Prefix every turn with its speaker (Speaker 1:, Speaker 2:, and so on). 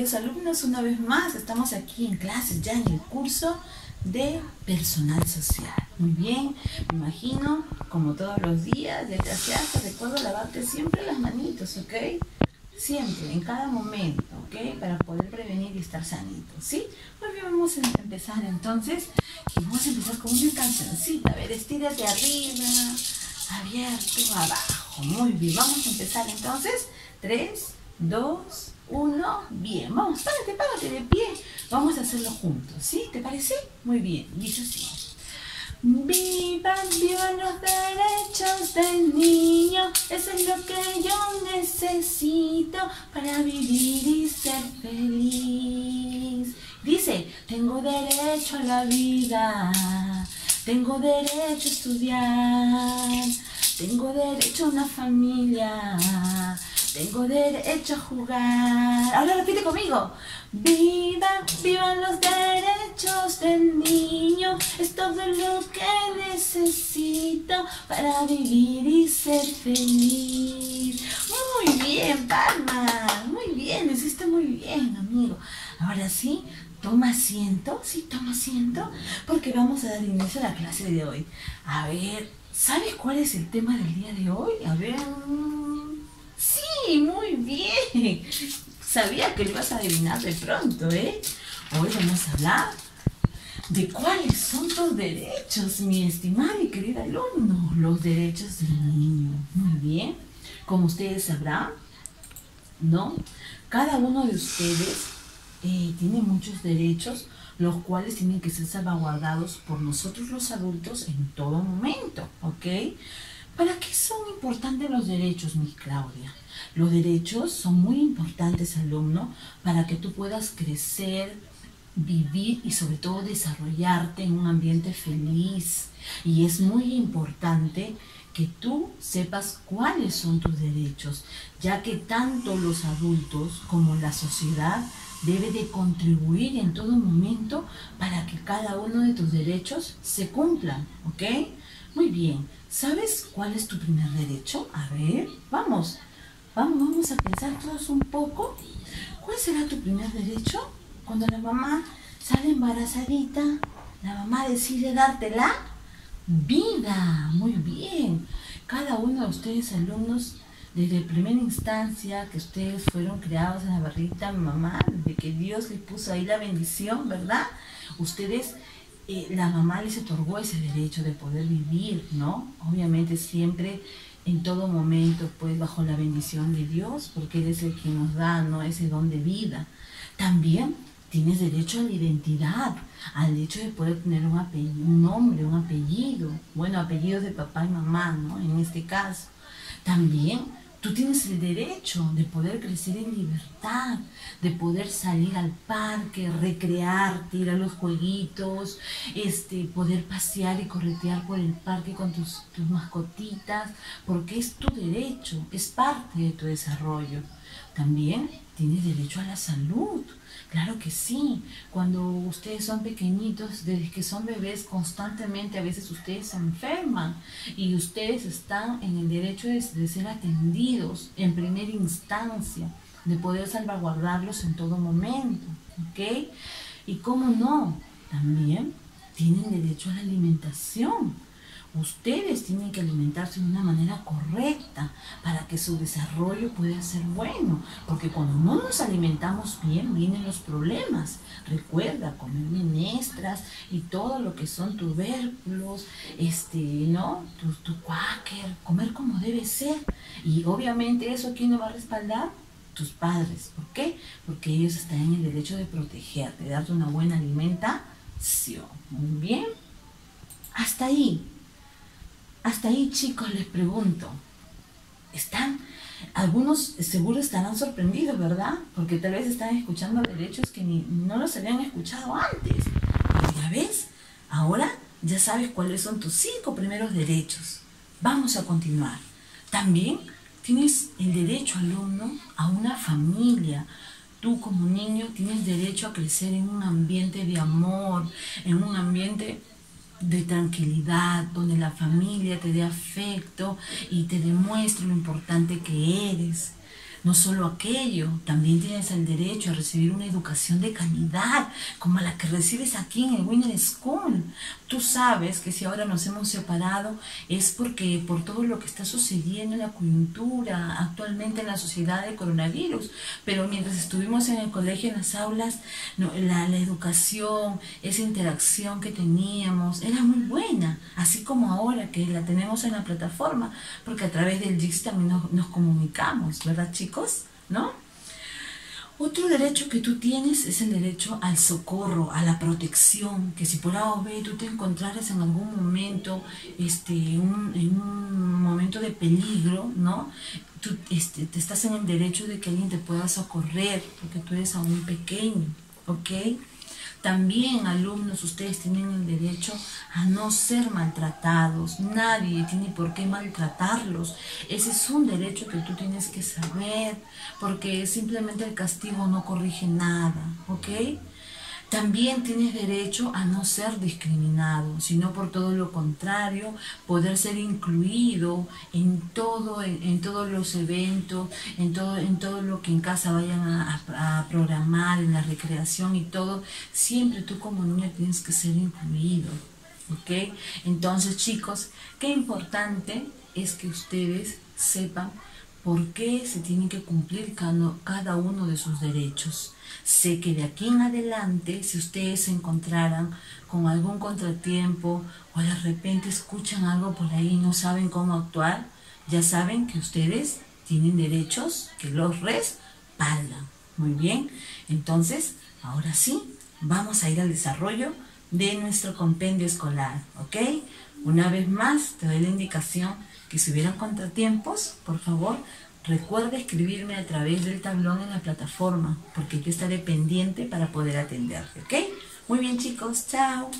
Speaker 1: queridos alumnos, una vez más estamos aquí en clases, ya en el curso de personal social. Muy bien, me imagino, como todos los días, de te recuerdo lavarte siempre las manitos, ¿ok? Siempre, en cada momento, ¿ok? Para poder prevenir y estar sanito, ¿sí? Muy bien, vamos a empezar entonces. Y vamos a empezar con una cancioncita. A ver, estírate arriba, abierto, abajo. Muy bien, vamos a empezar entonces. Tres, dos, uno, bien. Vamos, párate, párate de pie. Vamos a hacerlo juntos, ¿sí? ¿Te parece? Muy bien, dice así. Vivan, vivan los derechos del niño, eso es lo que yo necesito para vivir y ser feliz. Dice, tengo derecho a la vida, tengo derecho a estudiar, tengo derecho a una familia, tengo derecho a jugar. Ahora repite conmigo. Vivan, vivan los derechos del niño. Es todo lo que necesito para vivir y ser feliz. Muy bien, palmas. Muy bien, lo hiciste muy bien, amigo. Ahora sí, toma asiento. Sí, toma asiento. Porque vamos a dar inicio a la clase de hoy. A ver, ¿sabes cuál es el tema del día de hoy? A ver. Sí, muy bien. Sabía que lo ibas a adivinar de pronto, ¿eh? Hoy vamos a hablar de cuáles son tus derechos, mi estimado y querido alumno. Los derechos del niño. Muy bien. Como ustedes sabrán, ¿no? Cada uno de ustedes eh, tiene muchos derechos, los cuales tienen que ser salvaguardados por nosotros los adultos en todo momento, ¿ok? ¿Para qué son importantes los derechos, mi Claudia? Los derechos son muy importantes, alumno, para que tú puedas crecer, vivir y sobre todo desarrollarte en un ambiente feliz. Y es muy importante que tú sepas cuáles son tus derechos, ya que tanto los adultos como la sociedad debe de contribuir en todo momento para que cada uno de tus derechos se cumplan, ¿ok? Muy bien, ¿sabes cuál es tu primer derecho? A ver, vamos, vamos, vamos a pensar todos un poco. ¿Cuál será tu primer derecho? Cuando la mamá sale embarazadita, la mamá decide dártela vida. Muy bien. Cada uno de ustedes, alumnos, desde primera instancia que ustedes fueron creados en la barrita mamá, de que Dios les puso ahí la bendición, ¿verdad? Ustedes eh, la mamá les otorgó ese derecho de poder vivir, ¿no? Obviamente siempre, en todo momento, pues bajo la bendición de Dios, porque Él es el que nos da, ¿no? Ese don de vida. También tienes derecho a la identidad, al hecho de poder tener un, un nombre, un apellido, bueno, apellidos de papá y mamá, ¿no? En este caso. También Tú tienes el derecho de poder crecer en libertad, de poder salir al parque, recrearte, ir a los jueguitos, este, poder pasear y corretear por el parque con tus, tus mascotitas, porque es tu derecho, es parte de tu desarrollo. También tienes derecho a la salud. Claro que sí. Cuando ustedes son pequeñitos, desde que son bebés, constantemente a veces ustedes se enferman y ustedes están en el derecho de, ser atendidos en primera instancia, de poder salvaguardarlos en todo momento. ¿Ok? Y cómo no, también tienen derecho a la alimentación Ustedes tienen que alimentarse de una manera correcta para que su desarrollo pueda ser bueno, porque cuando no nos alimentamos bien vienen los problemas. Recuerda comer menestras y todo lo que son tubérculos, este, ¿no? Tu, tu comer como debe ser. Y obviamente eso quién lo va a respaldar? Tus padres. ¿Por qué? Porque ellos están en el derecho de protegerte, darte una buena alimentación. Muy bien. Hasta ahí. Hasta ahí, chicos, les pregunto. ¿Están? Algunos seguro estarán sorprendidos, ¿verdad? Porque tal vez están escuchando derechos que ni, no los habían escuchado antes. ya ves, ahora ya sabes cuáles son tus cinco primeros derechos. Vamos a continuar. También tienes el derecho, alumno, a una familia. Tú como niño tienes derecho a crecer en un ambiente de amor, en un ambiente de tranquilidad, donde la familia te dé afecto y te demuestre lo importante que eres. No solo aquello, también tienes el derecho a recibir una educación de calidad, como la que recibes aquí en el Winner School. Tú sabes que si ahora nos hemos separado es porque por todo lo que está sucediendo en la coyuntura, actualmente en la sociedad de coronavirus. Pero mientras estuvimos en el colegio, en las aulas, la, la educación, esa interacción que teníamos, era muy buena. Así como ahora que la tenemos en la plataforma, porque a través del GIX también nos, nos comunicamos, ¿verdad chicos? ¿No? Otro derecho que tú tienes es el derecho al socorro, a la protección, que si por A o B tú te encontraras en algún momento, este, en un momento de peligro, ¿no? Tú este, te estás en el derecho de que alguien te pueda socorrer, porque tú eres aún pequeño, ¿ok? También, alumnos, ustedes tienen el derecho a no ser maltratados. Nadie tiene por qué maltratarlos. Ese es un derecho que tú tienes que saber, porque simplemente el castigo no corrige nada, ¿ok? También tienes derecho a no ser discriminado, sino por todo lo contrario, poder ser incluido en todo, en, todos los eventos, en todo, en todo lo que en casa vayan a, programar, en la recreación y todo. Siempre tú como niño tienes que ser incluido. ¿Ok? Entonces, chicos, qué importante es que ustedes sepan por qué se tiene que cumplir cada uno de sus derechos. Sé que de aquí en adelante, si ustedes se encontraran con algún contratiempo o de repente escuchan algo por ahí y no saben cómo actuar, ya saben que ustedes tienen derechos que los respaldan. Muy bien, entonces, ahora sí, vamos a ir al desarrollo de nuestro compendio escolar, ¿ok? Una vez más, te doy la indicación que si hubieran contratiempos, por favor, recuerda escribirme a través del tablón en la plataforma, porque yo estaré pendiente para poder atenderte, ¿ok? Muy bien chicos, chao.